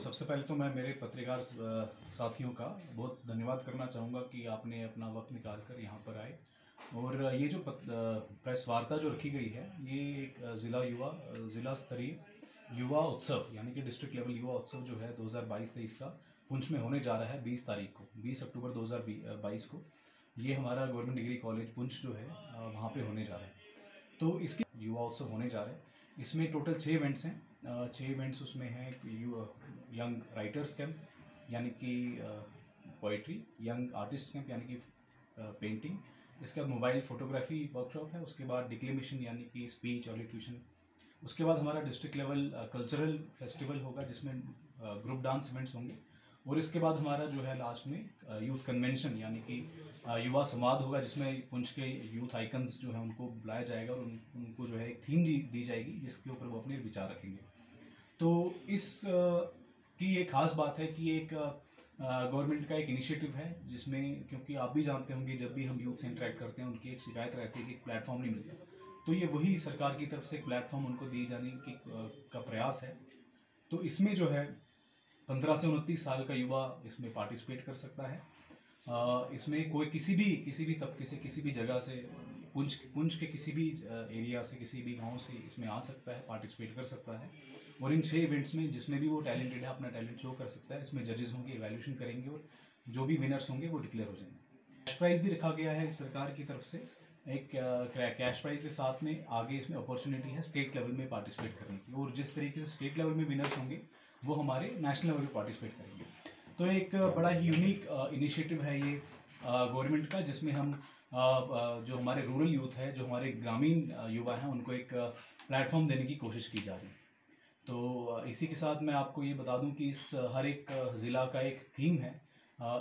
सबसे पहले तो मैं मेरे पत्रकार साथियों का बहुत धन्यवाद करना चाहूँगा कि आपने अपना वक्त निकाल कर यहाँ पर आए। और ये जो प्रेस वार्ता जो रखी गई है, ये एक ज़िला युवा ज़िला स्तरीय युवा उत्सव, यानी कि डिस्ट्रिक्ट लेवल युवा उत्सव जो है 2022-23 का पुंछ में होने जा रहा है 20 तारीख को 20 अक्टूबर 2022 को। ये हमारा गवर्नमेंट डिग्री कॉलेज पुंछ जो है वहाँ पे होने जा रहा है। तो इसके युवा उत्सव होने जा रहे हैं। इसमें टोटल छः इवेंट्स हैं। छः इवेंट्स उसमें हैं यंग राइटर्स कैंप यानी कि पोइट्री यंग आर्टिस्ट कैंप यानी कि पेंटिंग इसके बाद मोबाइल फोटोग्राफी वर्कशॉप है, उसके बाद डिक्लेमेशन यानी कि स्पीच और लिक्यूशन उसके बाद हमारा डिस्ट्रिक्ट लेवल कल्चरल फेस्टिवल होगा, जिसमें ग्रुप डांस इवेंट्स होंगे। और इसके बाद हमारा जो है लास्ट में यूथ कन्वेंशन यानी कि युवा संवाद होगा जिसमें पुंछ के यूथ आइकन्स जो है उनको बुलाया जाएगा और उन, उनको जो है एक थीम दी जाएगी जिसके ऊपर वो अपने विचार रखेंगे। तो इस की एक खास बात है कि एक गवर्नमेंट का एक इनिशिएटिव है जिसमें क्योंकि आप भी जानते होंगे जब भी हम यूथ से इंटरेक्ट करते हैं उनकी एक शिकायत रहती है कि प्लेटफॉर्म नहीं मिलता। तो ये वही सरकार की तरफ़ से एक प्लेटफॉर्म उनको दिए जाने की का प्रयास है। तो इसमें जो है पंद्रह से उनतीस साल का युवा इसमें पार्टिसिपेट कर सकता है। इसमें कोई किसी भी किसी भी तबके से, किसी भी जगह से, पुंछ पुंछ के किसी भी एरिया से, किसी भी गाँव से इसमें आ सकता है पार्टिसिपेट कर सकता है। और इन छः इवेंट्स में जिसमें भी वो टैलेंटेड है, अपना टैलेंट शो कर सकता है। इसमें जजेस होंगे इवेल्यूशन करेंगे और जो भी विनर्स होंगे वो डिक्लेयर हो जाएँगे। कैश प्राइज़ भी रखा गया है सरकार की तरफ़ से। एक कैश प्राइज के साथ में आगे इसमें अपॉर्चुनिटी है स्टेट लेवल में पार्टिसिपेट करने की। और जिस तरीके से स्टेट लेवल में विनर्स होंगे वो हमारे नेशनल लेवल पर पार्टिसिपेट करेंगे। तो एक बड़ा ही यूनिक इनिशिएटिव है ये गवर्नमेंट का जिसमें हम जो हमारे रूरल यूथ है जो हमारे ग्रामीण युवा हैं उनको एक प्लेटफॉर्म देने की कोशिश की जा रही है। तो इसी के साथ मैं आपको ये बता दूँ कि इस हर एक ज़िला का एक थीम है।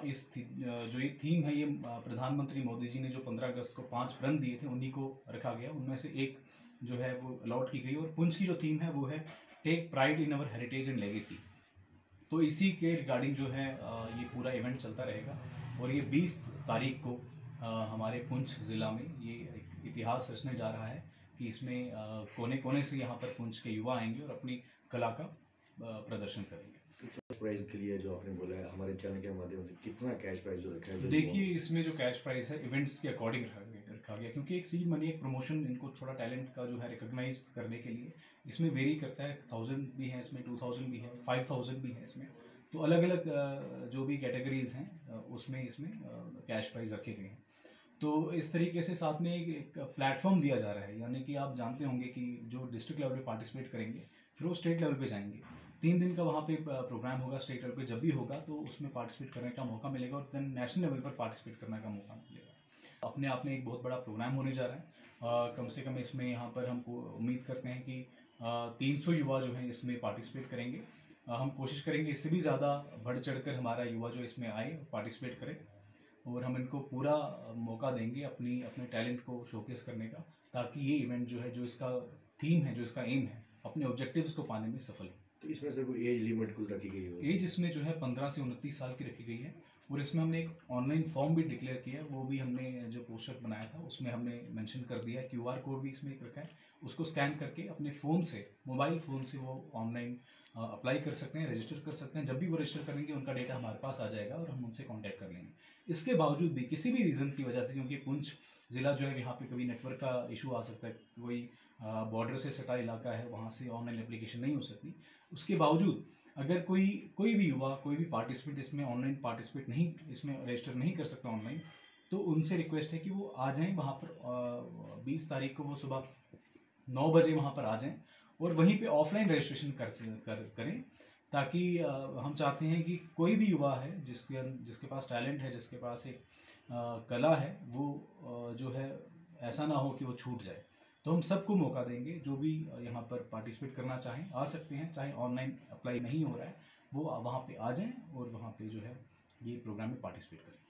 इस थी, जो ये थीम है ये प्रधानमंत्री मोदी जी ने जो 15 अगस्त को पाँच प्रण दिए थे उन्हीं को रखा गया। उनमें से एक जो है वो अलॉट की गई और पुंछ की जो थीम है वो है take pride in our heritage and legacy तो इसी के रिगार्डिंग जो है ये पूरा इवेंट चलता रहेगा। और ये 20 तारीख को हमारे पुंछ ज़िला में ये एक इतिहास रचने जा रहा है कि इसमें कोने कोने से यहाँ पर पुंछ के युवा आएँगे और अपनी कला का प्रदर्शन करेंगे। प्राइज के लिए जो आपने बोला है हमारे चैनल के माध्यम से कितना कैश प्राइज जो रखा है? देखिए इसमें जो कैश प्राइस है इवेंट्स के अकॉर्डिंग रखा गया, क्योंकि एक सीड मनी एक प्रमोशन इनको थोड़ा टैलेंट का जो है रिकोगनाइज करने के लिए, इसमें वेरी करता है थाउज़ेंड भी है इसमें टू थाउज़ेंड भी है फाइव थाउज़ेंड भी है इसमें। तो अलग अलग जो भी कैटेगरीज हैं उसमें इसमें कैश प्राइज रखे गए हैं। तो इस तरीके से साथ में एक प्लेटफॉर्म दिया जा रहा है, यानी कि आप जानते होंगे कि जो डिस्ट्रिक्ट लेवल पे पार्टिसिपेट करेंगे, फिर वो स्टेट लेवल पे जाएँगे। तीन दिन का वहाँ पे प्रोग्राम होगा स्टेट लेवल पे जब भी होगा तो उसमें पार्टिसिपेट करने का मौका मिलेगा और देन नेशनल लेवल पर पार्टिसिपेट करने का मौका मिलेगा। अपने आप में एक बहुत बड़ा प्रोग्राम होने जा रहा है। आ, कम से कम इसमें यहाँ पर हमको उम्मीद करते हैं कि तीन सौ युवा जो हैं इसमें पार्टिसिपेट करेंगे। आ, हम कोशिश करेंगे इससे भी ज़्यादा बढ़ चढ़ कर हमारा युवा जो इसमें आए पार्टिसिपेट करे और हम इनको पूरा मौका देंगे अपनी अपने टैलेंट को शोकेस करने का ताकि ये इवेंट जो है जो इसका थीम है जो इसका एम है अपने ऑब्जेक्टिव्स को पाने में सफल हो। तो इसमें से कोई एज लिमिट कुछ रखी गई है? एज इसमें जो है पंद्रह से उनतीस साल की रखी गई है। और इसमें हमने एक ऑनलाइन फॉर्म भी डिक्लेयर किया वो भी हमने जो पोस्टर बनाया था, उसमें हमने मेंशन कर दिया क्यू आर कोड भी इसमें एक रखा है। उसको स्कैन करके अपने फ़ोन से मोबाइल फ़ोन से वो ऑनलाइन अप्लाई कर सकते हैं रजिस्टर कर सकते हैं। जब भी वो रजिस्टर करेंगे, उनका डेटा हमारे पास आ जाएगा और हम उनसे कॉन्टैक्ट कर लेंगे। इसके बावजूद भी, किसी भी रीज़न की वजह से, क्योंकि पुंछ ज़िला जो है, यहाँ पे कभी नेटवर्क का इशू आ सकता है, कोई बॉर्डर से सटा इलाका है, वहाँ से ऑनलाइन एप्लीकेशन नहीं हो सकती। उसके बावजूद अगर कोई कोई भी युवा कोई भी पार्टिसिपेंट इसमें ऑनलाइन पार्टिसिपेट नहीं इसमें रजिस्टर नहीं कर सकता ऑनलाइन तो उनसे रिक्वेस्ट है कि वो आ जाएँ वहाँ पर बीस तारीख को वो सुबह नौ बजे वहाँ पर आ जाएँ और वहीं पे ऑफलाइन रजिस्ट्रेशन कर, कर करें ताकि आ, हम चाहते हैं कि कोई भी युवा है जिसके जिसके पास टैलेंट है जिसके पास एक आ, कला है वो आ, जो है ऐसा ना हो कि वो छूट जाए। तो हम सबको मौका देंगे, जो भी यहाँ पर पार्टिसिपेट करना चाहें, आ सकते हैं, चाहे ऑनलाइन अप्लाई नहीं हो रहा है, वो वहाँ पे आ जाएँ और वहाँ पे जो है ये प्रोग्राम में पार्टिसिपेट करें।